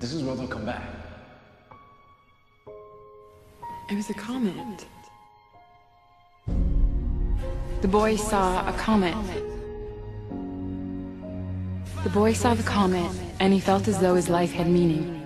This is where they'll come back. It was a comet. The boy saw a comet. The boy saw the comet, and he felt as though his life had meaning.